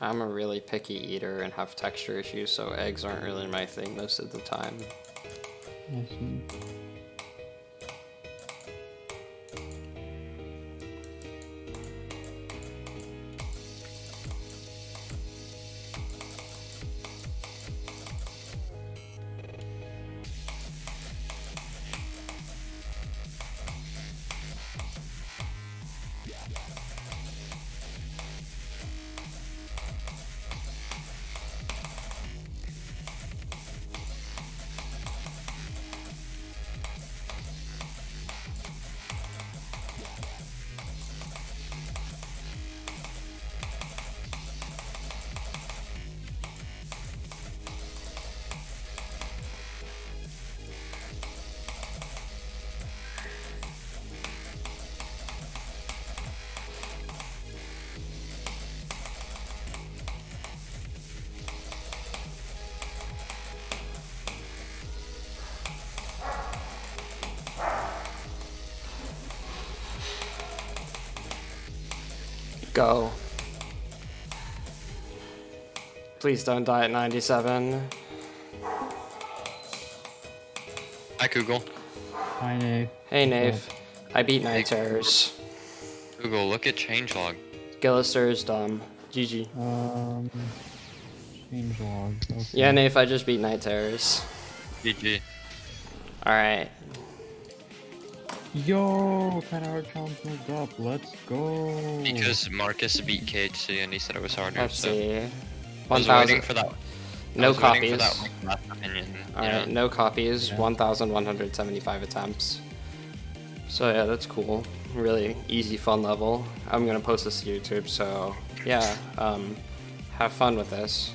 I'm a really picky eater and have texture issues, so eggs aren't really my thing most of the time. I see. Go. Please don't die at 97. Hi, Google. Hi, Nate. Hey, Nave. I beat Night Terrors. Google, look at changelog. Gillister is dumb. GG. Um, change log. Okay. Yeah, Nave, I just beat Night Terrors. GG. Alright. Yo, 10 hour challenge moved up. Let's go. Because Marcus beat KHC and he said it was harder. Let's so see. I was waiting 1,000. for that. No was waiting copies. that opinion. you Alright, know? no copies. Yeah. 1,175 attempts. So yeah, that's cool. Really easy, fun level. I'm gonna post this to YouTube, so yeah, um, have fun with this.